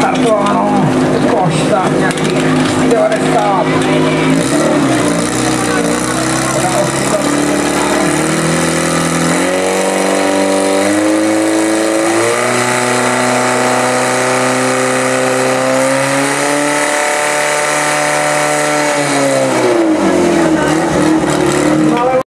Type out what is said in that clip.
Tartuono, Costa, mi devo restare.